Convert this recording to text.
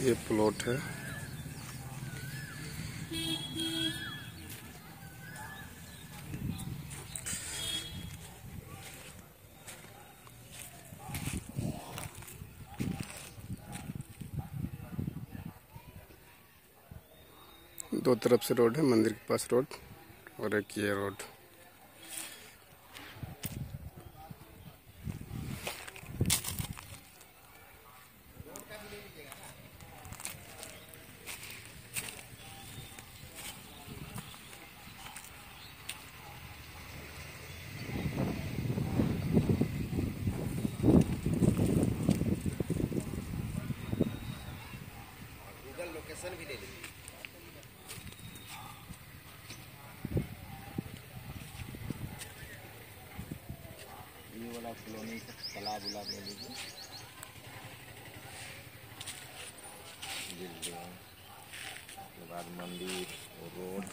ये प्लॉट है। दो तरफ़ से रोड है, मंदिर के पास रोड और एक ये रोड गूगल भी ले लीजिए ये वाला कॉलोनी तालाब उलाब ले लीजिए बाद मंदिर रोड।